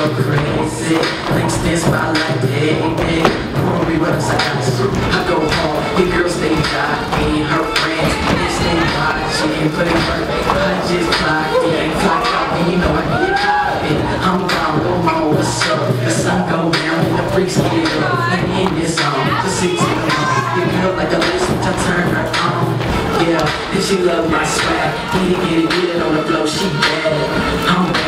so crazy Things this by like dang dang Pour me what I I go home, the girls they die Me her friends, this they watching Putting work, I just clocked in Clock out and you know I get poppin' I'm down, no on. what's up? The sun go down and the freaks get up And in this song, the seats are the The girl like a list, I turn her on Yeah, and she love my swag Get it, get it, get it on the flow, she bad I'm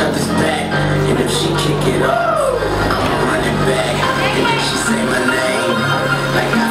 other's back. And if she kick it up, I'ma run it back. And then she say my name, like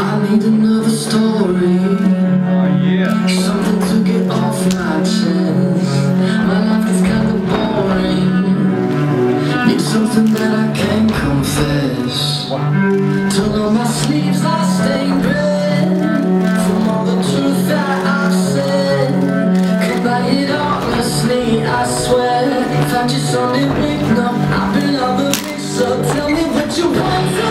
I need another story. got you something big, no I've been on the mix, so tell me what you want.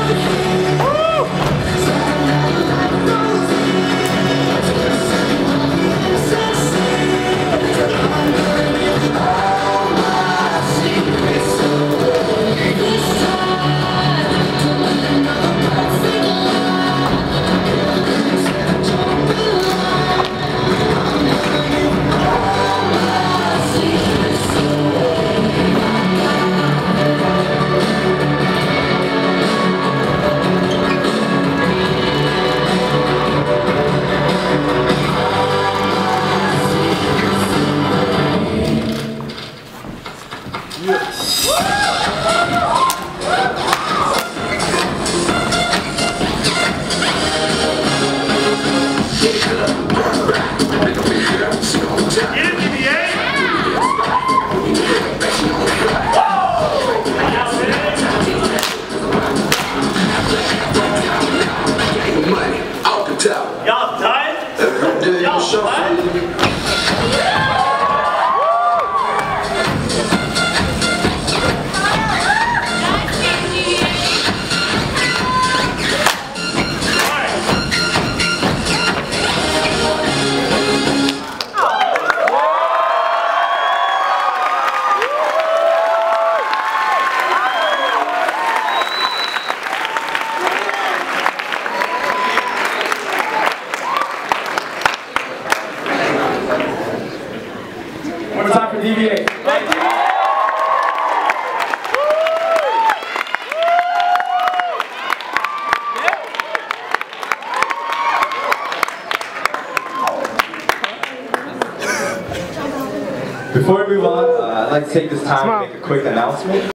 Before we move on, uh, I'd like to take this time to make a quick announcement.